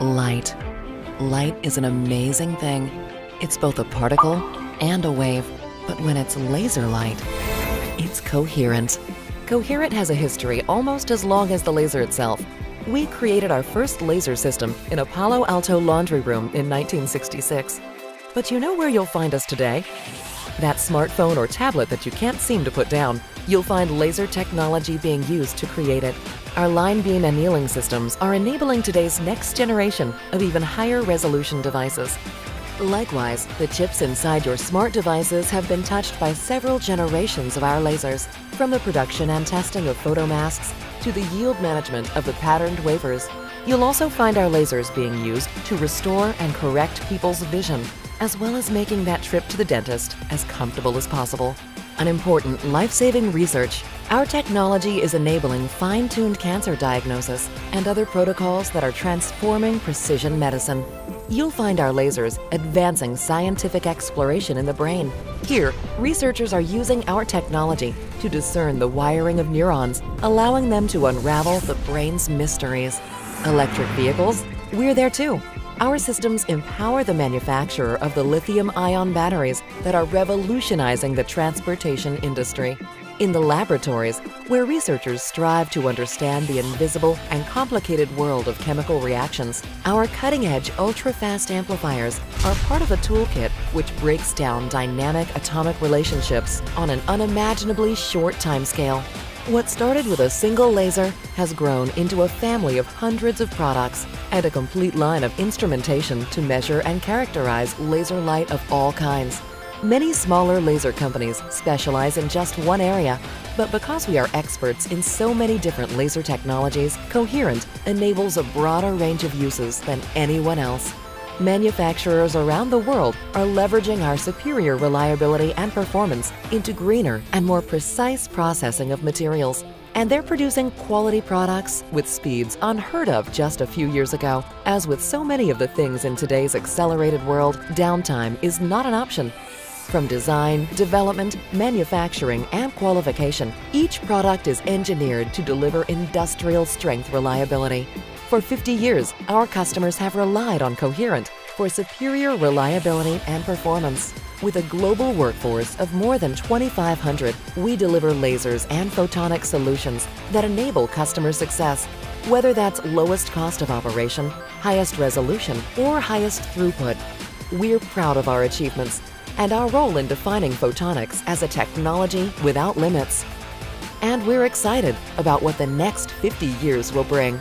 Light. Light is an amazing thing. It's both a particle and a wave, but when it's laser light, it's coherent. Coherent has a history almost as long as the laser itself. We created our first laser system in a Palo Alto laundry room in 1966. But you know where you'll find us today? That smartphone or tablet that you can't seem to put down, you'll find laser technology being used to create it. Our line beam annealing systems are enabling today's next generation of even higher resolution devices. Likewise, the chips inside your smart devices have been touched by several generations of our lasers, from the production and testing of photomasks to the yield management of the patterned wafers. You'll also find our lasers being used to restore and correct people's vision, as well as making that trip to the dentist as comfortable as possible. An important life-saving research, our technology is enabling fine-tuned cancer diagnosis and other protocols that are transforming precision medicine. You'll find our lasers advancing scientific exploration in the brain. Here, researchers are using our technology to discern the wiring of neurons, allowing them to unravel the brain's mysteries. Electric vehicles? We're there too. Our systems empower the manufacturer of the lithium ion batteries that are revolutionizing the transportation industry. In the laboratories, where researchers strive to understand the invisible and complicated world of chemical reactions, our cutting-edge ultra-fast amplifiers are part of a toolkit which breaks down dynamic atomic relationships on an unimaginably short timescale. What started with a single laser has grown into a family of hundreds of products and a complete line of instrumentation to measure and characterize laser light of all kinds. Many smaller laser companies specialize in just one area, but because we are experts in so many different laser technologies, Coherent enables a broader range of uses than anyone else. Manufacturers around the world are leveraging our superior reliability and performance into greener and more precise processing of materials. And they're producing quality products with speeds unheard of just a few years ago. As with so many of the things in today's accelerated world, downtime is not an option. From design, development, manufacturing, and qualification, each product is engineered to deliver industrial strength reliability. For 50 years, our customers have relied on Coherent for superior reliability and performance. With a global workforce of more than 2,500, we deliver lasers and photonic solutions that enable customer success, whether that's lowest cost of operation, highest resolution, or highest throughput. We're proud of our achievements and our role in defining photonics as a technology without limits. And we're excited about what the next 50 years will bring.